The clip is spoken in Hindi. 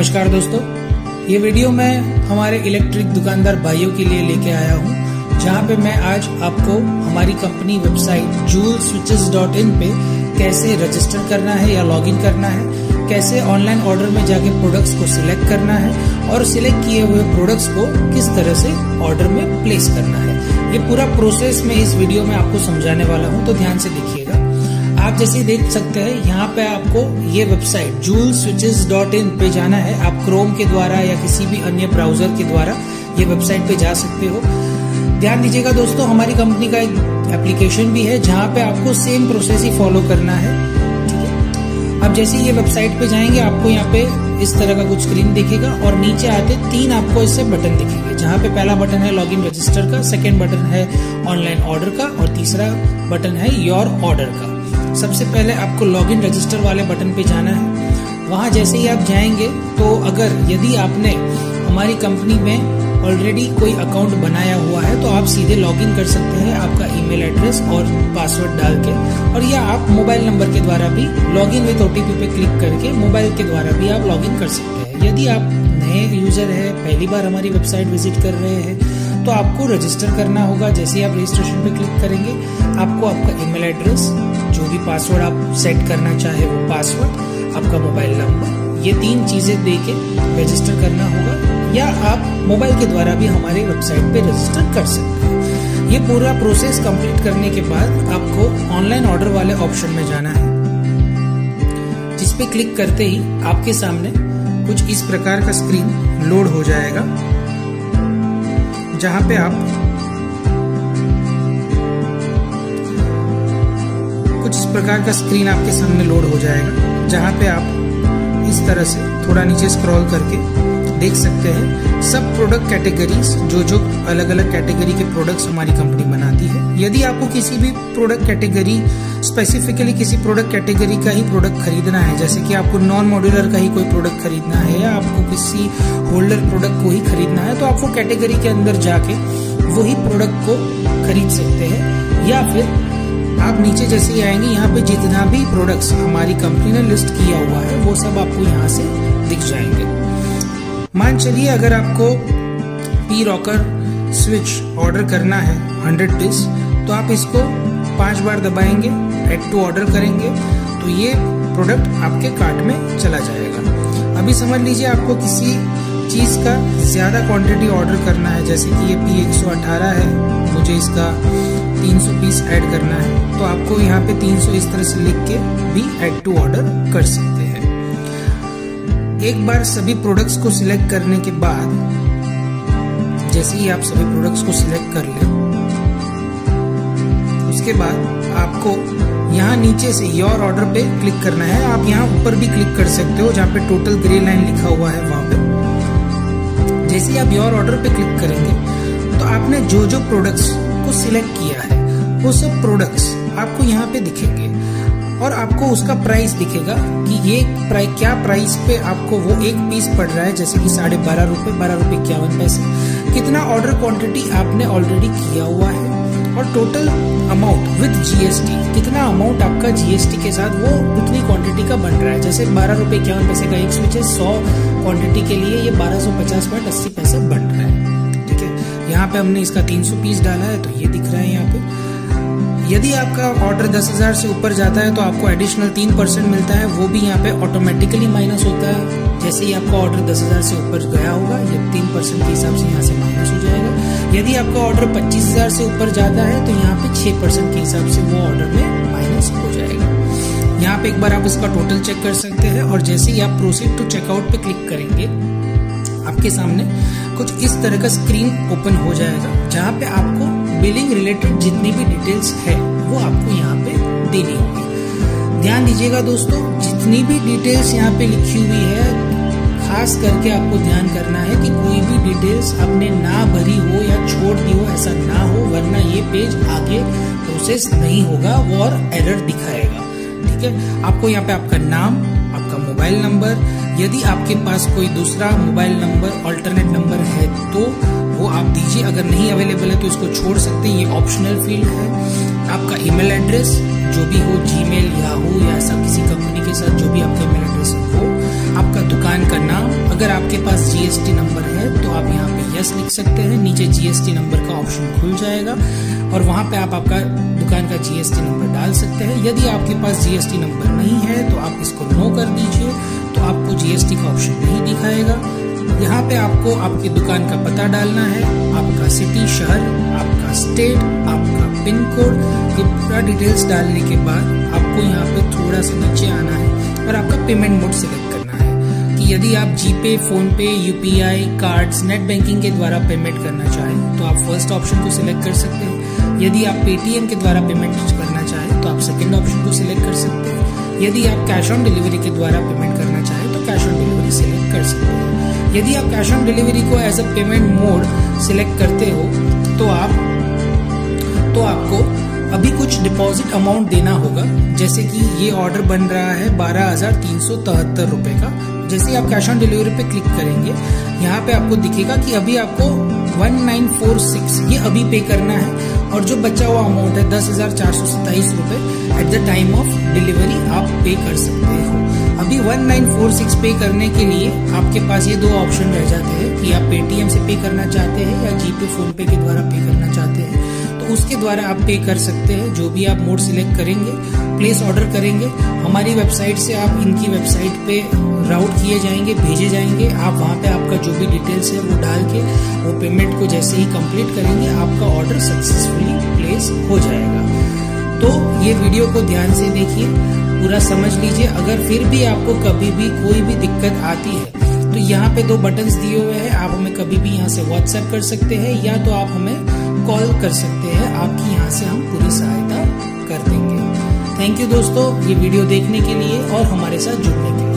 नमस्कार दोस्तों। ये वीडियो मैं हमारे इलेक्ट्रिक दुकानदार भाइयों के लिए लेके आया हूँ, जहाँ पे मैं आज आपको हमारी company website Jool switches dot in पे कैसे रजिस्टर करना है या लॉगिन करना है, कैसे ऑनलाइन ऑर्डर में जाके प्रोडक्ट्स को सिलेक्ट करना है और सिलेक्ट किए हुए प्रोडक्ट्स को किस तरह से ऑर्डर में प्लेस करना है। ये पूरा प्रोसेस मैं इस वीडियो में आपको समझाने वाला हूँ तो ध्यान से देखिएगा आप जैसे देख सकते हैं, यहाँ पे आपको ये website Jool switches dot in पे जाना है। आप क्रोम के द्वारा या किसी भी अन्य ब्राउज़र के द्वारा ये वेबसाइट पे जा सकते हो। ध्यान दीजिएगा दोस्तों, हमारी कंपनी का एक एप्लीकेशन भी है, जहाँ पे आपको सेम प्रोसेस ही फॉलो करना है। अब जैसे ये वेबसाइट पे जाएँगे, आपको यहाँ पे इस तरह का कुछ स्क्रीन दिखेगा और नीचे आते तीन आपको इससे बटन दिखेंगे। जहाँ पे पहला बटन है लॉगिन रजिस्टर का सेकेंड बटन है ऑनलाइन ऑर्डर का और तीसरा बटन है योर ऑर्डर का। सबसे पहले आपको लॉगिन रजिस्टर वाले बटन पे जाना है। वहाँ जैसे ही आप जाएँगे तो अगर यदि आपने हमारी कंपनी में ऑलरेडी कोई अकाउंट बनाया हुआ है तो आप सीधे लॉगिन कर सकते हैं आपका ईमेल एड्रेस और पासवर्ड डाल के। और या आप मोबाइल नंबर के द्वारा भी लॉगिन विद ओटीपी पे क्लिक करके मोबाइल के द्वारा भी आप लॉगिन कर सकते हैं। यदि आप नए यूज़र है, पहली बार हमारी वेबसाइट विज़िट कर रहे हैं तो आपको रजिस्टर करना होगा। जैसे ही आप रजिस्ट्रेशन पे क्लिक करेंगे, आपको आपका ईमेल एड्रेस जो भी पासवर्ड आप सेट करना चाहे वो पासवर्ड आपका मोबाइल नंबर ये तीन चीज़ें दे के रजिस्टर करना होगा, या आप मोबाइल के द्वारा भी हमारे वेबसाइट पे रजिस्टर कर सकते हैं। ये पूरा प्रोसेस कंप्लीट करने के बाद आपको ऑनलाइन ऑर्डर वाले ऑप्शन में जाना है जिसपे क्लिक करते ही आपके सामने कुछ इस प्रकार का स्क्रीन लोड हो जाएगा, जहाँ पे आप कुछ इस प्रकार का स्क्रीन आपके सामने लोड हो जाएगा, जहाँ पे आप इस तरह से थोड़ा नीचे स्क्रॉल करके देख सकते हैं, सब प्रोडक्ट कैटेगरीज जो जो अलग अलग कैटेगरी के प्रोडक्ट्स हमारी कंपनी बनाती है। यदि आपको किसी भी प्रोडक्ट कैटेगरी स्पेसिफिकली किसी प्रोडक्ट कैटेगरी का ही प्रोडक्ट खरीदना है, जैसे कि आपको नॉन मॉड्यूलर का ही कोई प्रोडक्ट खरीदना है, या आपको किसी होल्डर प्रोडक्ट को ही खरीदना है तो आप वो कैटेगरी के अंदर जाके वही प्रोडक्ट को खरीद सकते हैं, या फिर आप नीचे जैसे ही आएँगे, यहाँ पे जितना भी प्रोडक्ट्स हमारी कंपनी ने लिस्ट किया हुआ है, वो सब आपको यहाँ से दिख जाएँगे। मान चलिए अगर आपको पी रॉकर स्विच ऑर्डर करना है 100 पीस तो आप इसको पाँच बार दबाएँगे एड टू ऑर्डर करेंगे तो ये प्रोडक्ट आपके कार्ट में चला जाएगा। अभी समझ लीजिए आपको किसी चीज़ का ज़्यादा क्वांटिटी ऑर्डर करना है, जैसे कि ये पी 118 है, मुझे इसका 300 पीस ऐड करना है तो आपको यहाँ पे 300 इस तरह से लिख के भी ऐड टू ऑर्डर कर सकते हैं। एक बार सभी प्रोडक्ट्स को सिलेक्ट करने के बाद, जैसे ही आप सभी प्रोडक्ट्स को सिलेक्ट कर लें, उसके बाद आपको यहाँ नीचे से योर ऑर्डर पे क्लिक करना है। आप यहाँ ऊपर भी क्लिक कर सकते हो, जहाँ पे टोटल ग्रे लाइन लिखा हुआ है वहाँ पे। जैसे ही आप योर ऑर्डर पे क्लिक करेंगे तो आपने जो जो प्रोडक्ट्स को सिलेक्ट किया है, वो सब प्रोडक्ट्स आपको यहाँ पे दिखेंगे और आपको उसका प्राइस दिखेगा कि ये प्राइस क्या प्राइस पे आपको वो एक पीस पड़ रहा है, जैसे कि साढ़े बारह रुपए बारह रुपए इक्यावन पैसे। कितना ऑर्डर क्वांटिटी आपने ऑलरेडी किया हुआ है और टोटल अमाउंट विद जीएसटी कितना अमाउंट आपका जीएसटी के साथ वो उतनी क्वांटिटी का बन रहा है। जैसे बारह रुपए इक्यावन पैसे का एक स्विच है, सौ क्वांटिटी के लिए ये बारह सौ पचास पॉइंट अस्सी पैसे बन रहा है। यहाँ पे हमने इसका तीन सौ पीस डाला है तो ये दिख रहा है यहाँ पे। यदि आपका ऑर्डर दस हज़ार से ऊपर जाता है तो आपको एडिशनल तीन परसेंट मिलता है, वो भी यहाँ पे ऑटोमेटिकली माइनस होता है। जैसे ही आपका ऑर्डर दस हज़ार से ऊपर गया होगा ये तीन परसेंट के हिसाब से यहाँ से माइनस हो जाएगा। यदि आपका ऑर्डर पच्चीस हज़ार से ऊपर जाता है तो यहाँ पे छह परसेंट के हिसाब से वो ऑर्डर में माइनस हो जाएगा। यहाँ पे एक बार आप इसका टोटल चेक कर सकते हैं, और जैसे ही आप प्रोसीड टू चेकआउट पे क्लिक करेंगे, आपके सामने कुछ इस तरह का स्क्रीन ओपन हो जाएगा, जहाँ पे आपको बिलिंग रिलेटेड जितनी भी डिटेल्स है, वो आपको यहाँ पे देनी होगी। ध्यान दीजिएगा दोस्तों, जितनी भी डिटेल्स यहाँ पे लिखी हुई है, खास करके आपको ध्यान करना है कि कोई भी डिटेल्स आपने ना भरी हो या छोड़ दी हो, ऐसा ना हो, वरना ये पेज आगे प्रोसेस नहीं होगा वो और एरर दिखाएगा। ठीक है? आपको यहाँ पे आपका नाम, आपका मोबाइल नंबर यदि आपके पास कोई दूसरा मोबाइल नंबर ऑल्टरनेट नंबर है तो वो आप दीजिए। अगर नहीं अवेलेबल है तो इसको छोड़ सकते हैं। ये ऑप्शनल फ़ील्ड है। आपका ईमेल एड्रेस जो भी हो जीमेल याहू या हो ऐसा किसी कंपनी के साथ जो भी आपका ईमेल एड्रेस है, आपका दुकान का नाम। अगर आपके पास जीएसटी नंबर है तो आप यहाँ पे यस लिख सकते हैं। नीचे जीएसटी नंबर का ऑप्शन खुल जाएगा, और वहाँ पे आप आपका दुकान का जीएसटी नंबर डाल सकते हैं। यदि आपके पास जीएसटी नंबर नहीं है तो आप इसको नो कर दीजिए। तो आपको जीएसटी का ऑप्शन नहीं दिखाएगा। यहाँ पे आपको आपकी दुकान का पता डालना है। आपका सिटी शहर, आपका स्टेट आपका पिन कोड ये पूरा डिटेल्स डालने के बाद आपको यहाँ पे थोड़ा सा नीचे आना है और आपका पेमेंट मोड सिलेक्ट करना है। कि यदि आप GPay PhonePe UPI cards net banking के द्वारा पेमेंट करना चाहें तो आप फ़र्स्ट ऑप्शन को सिलेक्ट कर सकते हैं। यदि आप पेटीएम के द्वारा पेमेंट करना चाहें तो आप सेकेंड ऑप्शन को सिलेक्ट कर सकते हैं। यदि आप कैश ऑन डिलीवरी के द्वारा पेमेंट कर सकते हैं। यदि आप कैश ऑन डिलीवरी को as a payment mode select करते हो तो आप तो आपको अभी कुछ डिपॉजिट अमाउंट देना होगा। जैसे कि ये ऑर्डर बन रहा है बारह हज़ार तीन सौ तिहत्तर रुपए का। जैसे आप कैश ऑन डिलीवरी पे क्लिक करेंगे, यहाँ पे आपको दिखेगा कि अभी आपको 1946 ये अभी पे करना है। और जो बचा हुआ अमाउंट है दस हज़ार चार सौ सत्ताईस रुपए at the time of delivery आप पे कर सकते हो। अभी 1946 पे करने के लिए आपके पास ये दो ऑप्शन रह जाते हैं कि आप पेटीएम से पे करना चाहते हैं या जीपे फ़ोन पे के द्वारा पे करना चाहते हैं। तो उसके द्वारा आप पे कर सकते हैं, जो भी आप मोड सिलेक्ट करेंगे प्लेस ऑर्डर करेंगे, हमारी वेबसाइट से आप इनकी वेबसाइट पे राउट किए जाएँगे, भेजे जाएँगे, आप वहाँ पे आपका जो भी डिटेल्स है वो डाल के, वो पेमेंट को जैसे ही कंप्लीट करेंगे, आपका ऑर्डर सक्सेसफुली प्लेस हो जाएगा। तो ये वीडियो को ध्यान से देखिए। पूरा समझ लीजिए, अगर फिर भी आपको कभी भी कोई भी दिक्कत आती है तो यहाँ पे दो बटन्स दिए हुए हैं, आप हमें कभी भी यहाँ से व्हाट्सएप कर सकते हैं, या तो आप हमें कॉल कर सकते हैं, आपकी यहाँ से हम पूरी सहायता कर देंगे। थैंक यू दोस्तों, ये वीडियो देखने के लिए और हमारे साथ जुड़ने के लिए।